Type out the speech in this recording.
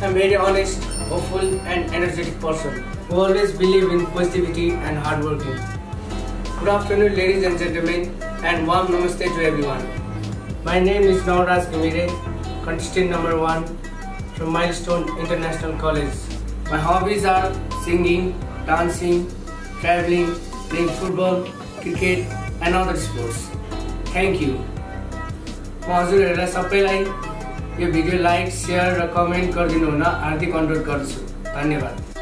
I'm very honest, hopeful and energetic person who always believe in positivity and hard working. Good afternoon ladies and gentlemen and warm namaste to everyone. My name is Nawaraj Ghimire, contestant number 1 from Milestone International College. My hobbies are singing, dancing, traveling, playing football, cricket and other sports. Thank you. हजुरहरूलाई सबैलाई यो video like share र comment गरिदिनु हुन हार्दिक अनुरोध गर्दछु। धन्यवाद।